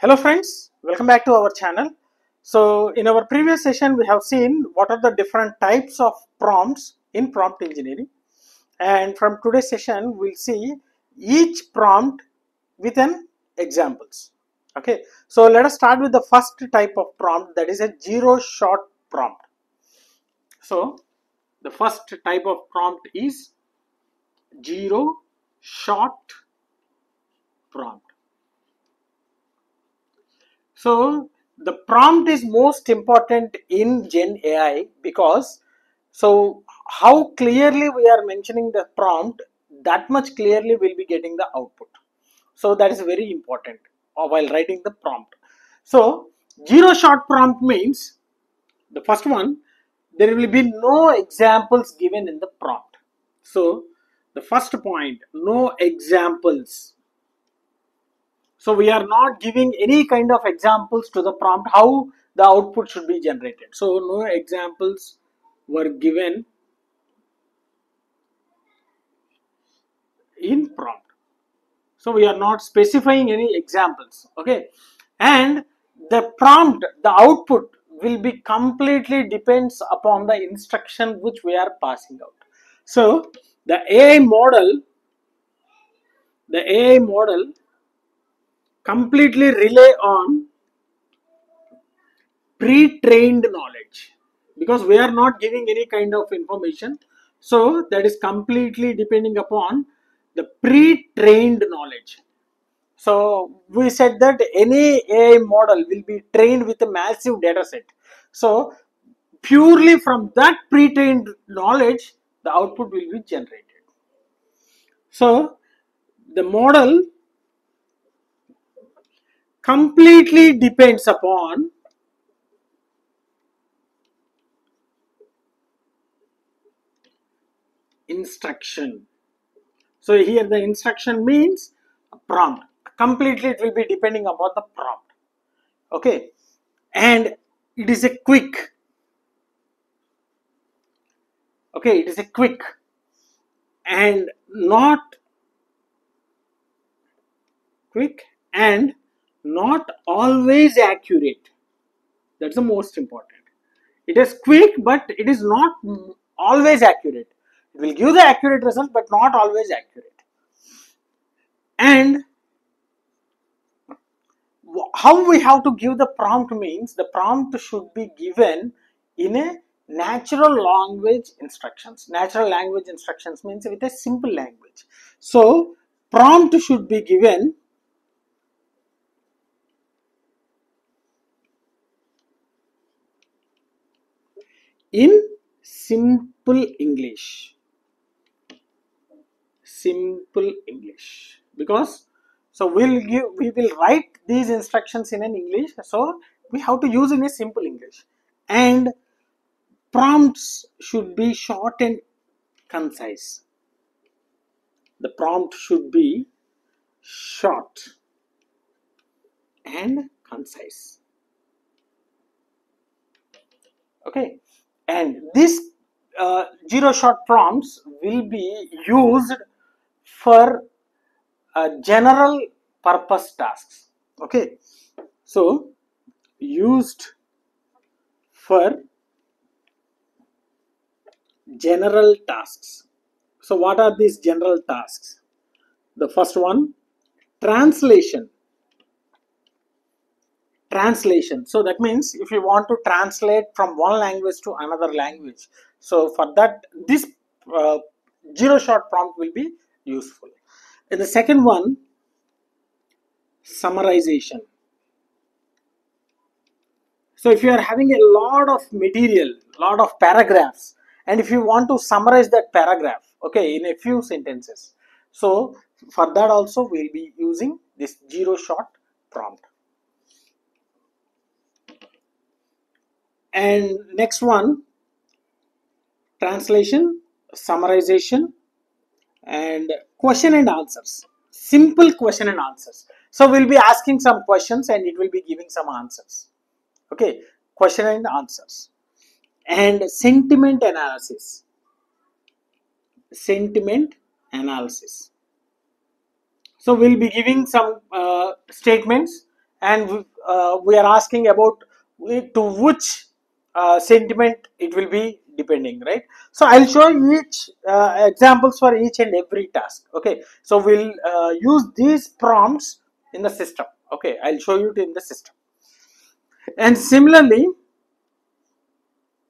Hello friends, welcome back to our channel. So in our previous session we have seen what are the different types of prompts in prompt engineering and from today's session we'll see each prompt with an examples. Okay, so let us start with the first type of prompt that is a zero shot prompt. So the first type of prompt is zero shot prompt. So the prompt is most important in Gen AI because so how clearly we are mentioning the prompt that much clearly we'll be getting the output. So that is very important uh, while writing the prompt. So zero shot prompt means the first one there will be no examples given in the prompt. So the first point no examples so we are not giving any kind of examples to the prompt how the output should be generated. So no examples were given in prompt. So we are not specifying any examples. Okay. And the prompt, the output will be completely depends upon the instruction which we are passing out. So the AI model, the AI model completely rely on pre-trained knowledge because we are not giving any kind of information. So that is completely depending upon the pre-trained knowledge. So we said that any AI model will be trained with a massive data set. So purely from that pre-trained knowledge the output will be generated. So the model completely depends upon instruction. So here the instruction means prompt. Completely it will be depending upon the prompt. Okay. And it is a quick. Okay, it is a quick and not quick and not always accurate. That's the most important. It is quick, but it is not always accurate. It will give the accurate result, but not always accurate. And how we have to give the prompt means the prompt should be given in a natural language instructions. Natural language instructions means with a simple language. So prompt should be given in simple English. Simple English because so we'll give we will write these instructions in an English. So we have to use in a simple English and prompts should be short and concise. The prompt should be short and concise. Okay and this uh, zero shot prompts will be used for uh, general purpose tasks. Okay. So used for general tasks. So what are these general tasks? The first one translation translation. So that means if you want to translate from one language to another language. So for that this uh, zero shot prompt will be useful. And the second one summarization. So if you are having a lot of material lot of paragraphs and if you want to summarize that paragraph okay in a few sentences. So for that also we'll be using this zero shot prompt and next one translation summarization and question and answers. Simple question and answers. So we'll be asking some questions and it will be giving some answers. Okay question and answers. And sentiment analysis. Sentiment analysis. So we'll be giving some uh, statements and uh, we are asking about to which uh, sentiment it will be depending right? So i'll show each uh, examples for each and every task okay? So we'll uh, use these prompts in the system okay? I'll show you in the system. And similarly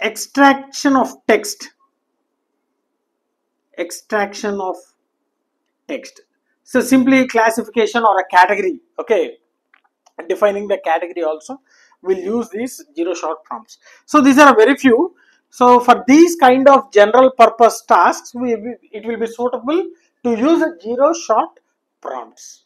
extraction of text. Extraction of text. So simply classification or a category okay? Defining the category also we'll use these zero shot prompts so these are very few. So for these kind of general purpose tasks we, it will be suitable to use a zero shot prompts.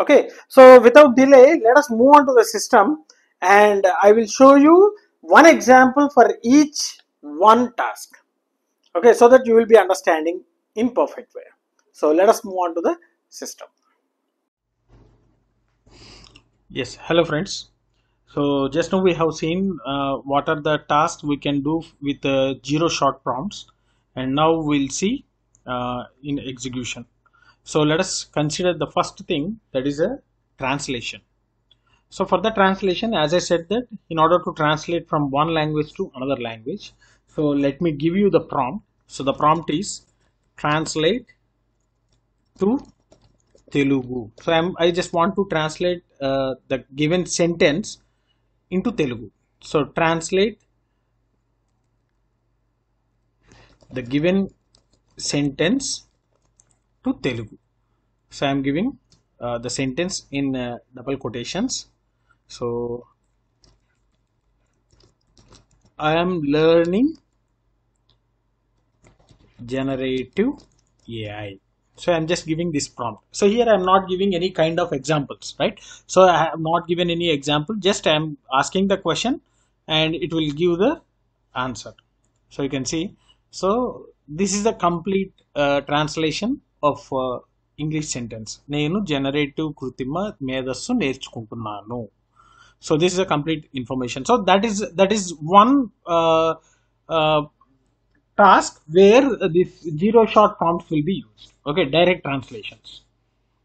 Okay. So without delay let us move on to the system and I will show you one example for each one task. Okay. So that you will be understanding in perfect way. So let us move on to the system. Yes. Hello friends so just now we have seen uh, what are the tasks we can do with uh, zero shot prompts and now we'll see uh, in execution so let us consider the first thing that is a translation so for the translation, as I said that in order to translate from one language to another language, so let me give you the prompt. So the prompt is translate to Telugu. So I'm, I just want to translate uh, the given sentence into Telugu. So translate the given sentence to Telugu. So I'm giving uh, the sentence in uh, double quotations so I am learning generative AI so I'm just giving this prompt so here I'm not giving any kind of examples right so I have not given any example just I'm asking the question and it will give the answer so you can see so this is the complete uh, translation of uh, English sentence నేను generative కృత్రిమ మేధస్సు నేర్చుకుంటున్నాను so this is a complete information so that is that is one uh, uh, task where this zero shot prompts will be used. Okay direct translations.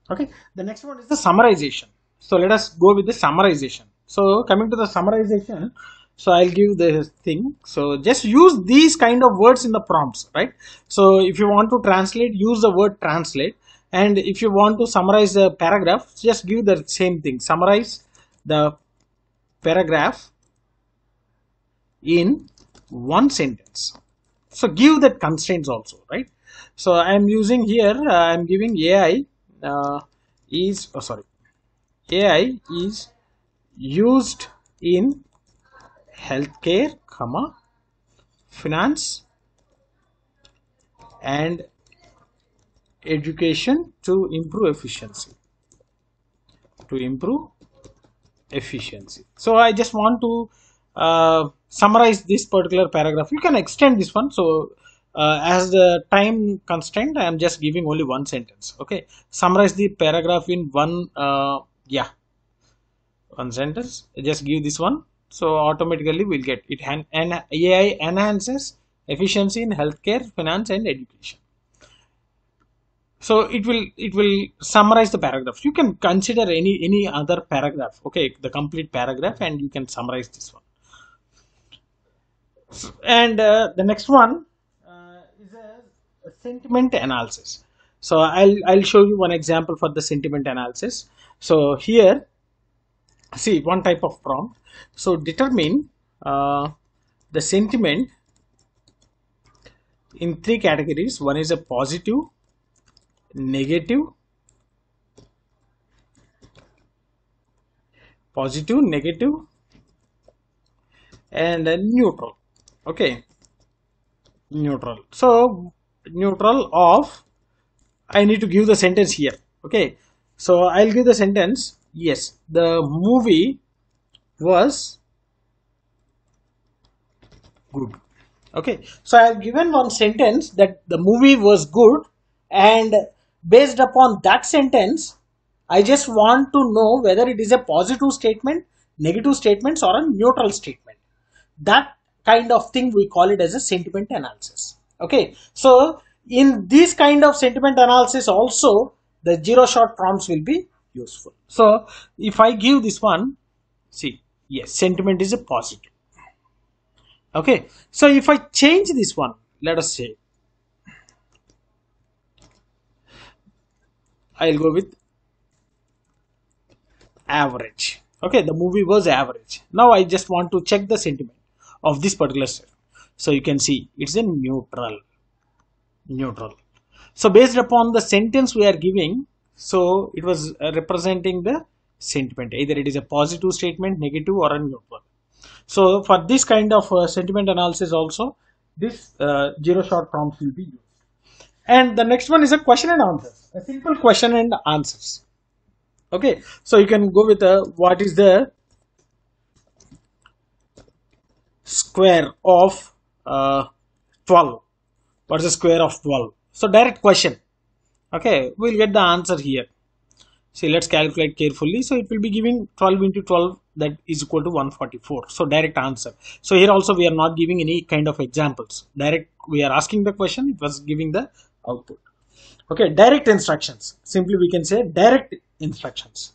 Okay the next one is the summarization. So let us go with the summarization. So coming to the summarization so i'll give this thing. So just use these kind of words in the prompts right? So if you want to translate use the word translate. And if you want to summarize the paragraph just give the same thing. Summarize the paragraph in one sentence so give that constraints also right? So i am using here uh, i am giving ai uh, is oh sorry. Ai is used in healthcare comma finance and education to improve efficiency. To improve efficiency. So i just want to uh, summarize this particular paragraph. You can extend this one. So uh, as the time constraint i am just giving only one sentence. Okay. Summarize the paragraph in one uh, yeah. One sentence. Just give this one. So automatically we'll get it. And, ai enhances efficiency in healthcare finance and education. So it will it will summarize the paragraph you can consider any any other paragraph. Okay. The complete paragraph and you can summarize this one and uh, the next one uh, is a, a sentiment analysis. So i'll i'll show you one example for the sentiment analysis. So here see one type of prompt. So determine uh, the sentiment in three categories. One is a positive negative positive negative and uh, neutral okay. Neutral. So neutral of i need to give the sentence here. Okay. So i'll give the sentence. Yes. The movie was good. Okay. So i have given one sentence that the movie was good and based upon that sentence i just want to know whether it is a positive statement negative statements or a neutral statement. That kind of thing we call it as a sentiment analysis okay so in this kind of sentiment analysis also the zero shot prompts will be useful. So if I give this one, see, yes, sentiment is a positive. Okay, so if I change this one, let us say, I'll go with average. Okay, the movie was average. Now I just want to check the sentiment of this particular. So you can see it's a neutral. Neutral. So based upon the sentence we are giving, so it was uh, representing the sentiment. Either it is a positive statement, negative or a neutral. So for this kind of uh, sentiment analysis also, this uh, zero shot prompts will be used. And the next one is a question and answers. A simple question and answers. Okay, so you can go with a what is the square of uh, 12? What is the square of 12? So direct question. Okay, we'll get the answer here. See, let's calculate carefully. So it will be giving 12 into 12 that is equal to 144. So direct answer. So here also we are not giving any kind of examples. Direct, we are asking the question, it was giving the output. Okay, direct instructions. Simply we can say direct instructions.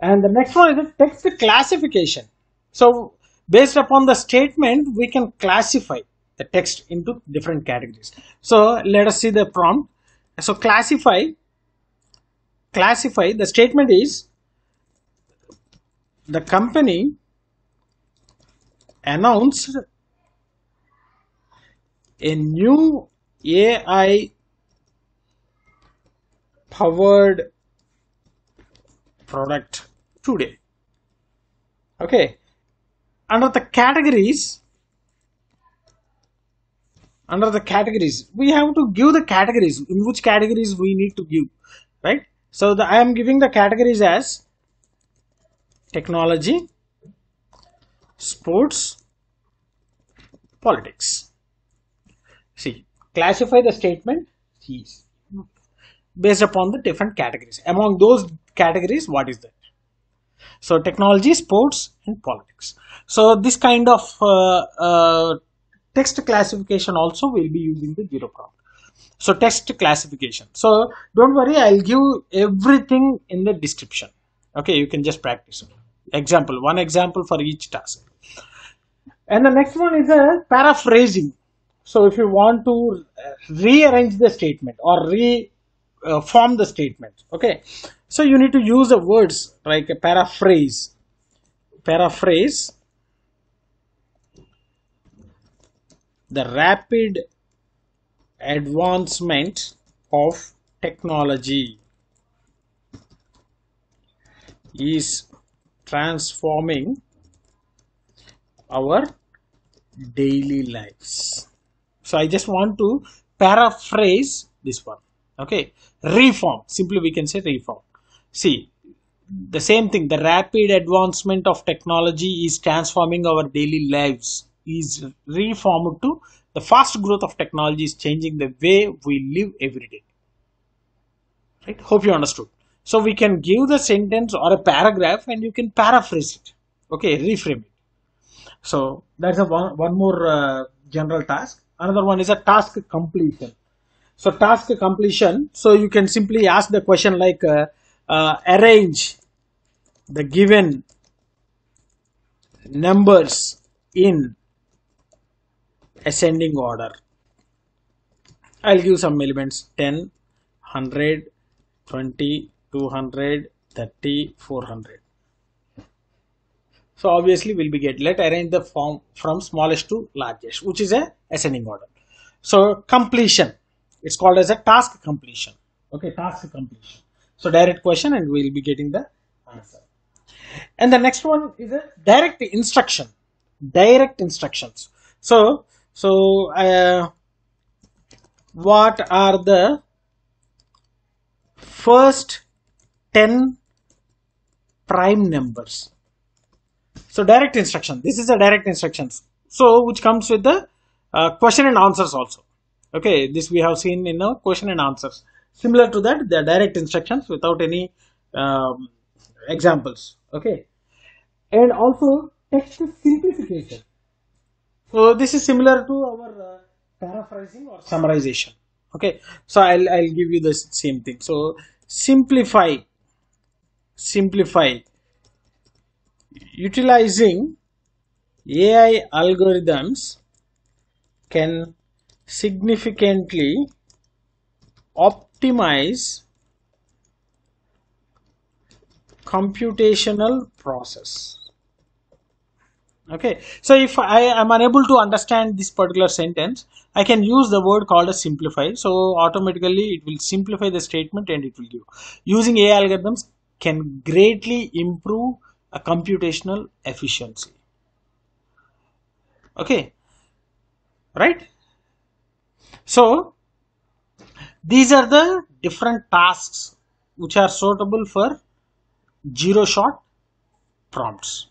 And the next one is text classification. So based upon the statement, we can classify the text into different categories. So let us see the prompt. So classify, classify, the statement is the company announced a new AI powered product today. Okay. Under the categories, under the categories, we have to give the categories in which categories we need to give, right? So the, I am giving the categories as technology, sports, politics. See, classify the statement based upon the different categories. Among those categories, what is that? So technology, sports, and politics. So this kind of uh, uh, text classification also will be using the zero prompt. So text classification. So don't worry, I'll give everything in the description. Okay, you can just practice. Example, one example for each task. And the next one is a paraphrasing. So if you want to rearrange the statement or re uh, form the statement okay so you need to use the words like a paraphrase. Paraphrase. The rapid advancement of technology is transforming our daily lives. So i just want to paraphrase this one. Okay? Reform. Simply we can say reform see the same thing the rapid advancement of technology is transforming our daily lives is reformed to the fast growth of technology is changing the way we live every day. Right? Hope you understood. So we can give the sentence or a paragraph and you can paraphrase it. Okay reframe it. So that's a one, one more uh, general task. Another one is a task completion. So task completion. So you can simply ask the question like uh, uh, arrange the given numbers in ascending order. I'll give some elements 10, 100, 20, 200, 30, 400. So obviously we'll be get let arrange the form from smallest to largest which is a ascending order. So completion it's called as a task completion okay task completion so direct question and we'll be getting the answer. And the next one is a direct instruction. Direct instructions. So so uh, what are the first 10 prime numbers? So direct instruction. This is a direct instructions. So which comes with the uh, question and answers also. Okay this we have seen in a question and answers similar to that they are direct instructions without any um, examples. Okay. And also text simplification. So this is similar to our uh, paraphrasing or summarization. Okay. So I'll, I'll give you the same thing. So simplify simplify. Utilizing AI algorithms can significantly optimize computational process. Okay. So if i am unable to understand this particular sentence i can use the word called as simplify. So automatically it will simplify the statement and it will give. Using ai algorithms can greatly improve a computational efficiency. Okay. Right? So these are the different tasks which are suitable for zero shot prompts.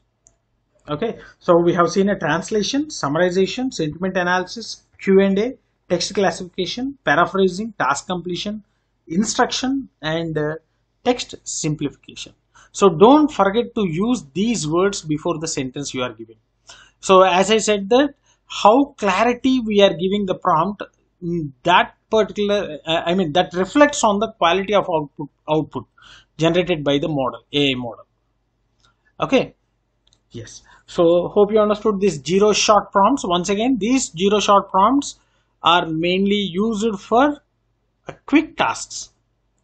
Okay so we have seen a translation summarization sentiment analysis q&a text classification paraphrasing task completion instruction and uh, text simplification. So don't forget to use these words before the sentence you are giving. So as i said that how clarity we are giving the prompt mm, that particular uh, i mean that reflects on the quality of output output generated by the model ai model. Okay? Yes. So hope you understood these zero shot prompts. Once again these zero shot prompts are mainly used for uh, quick tasks.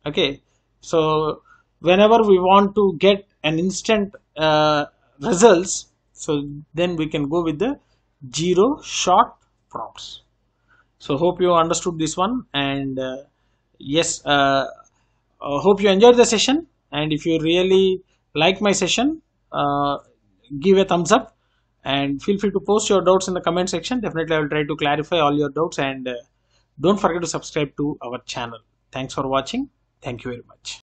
Okay? So whenever we want to get an instant uh, results so then we can go with the zero shot prompts so hope you understood this one and uh, yes uh, uh, hope you enjoyed the session. And if you really like my session uh, give a thumbs up and feel free to post your doubts in the comment section. Definitely i will try to clarify all your doubts and uh, don't forget to subscribe to our channel. Thanks for watching. Thank you very much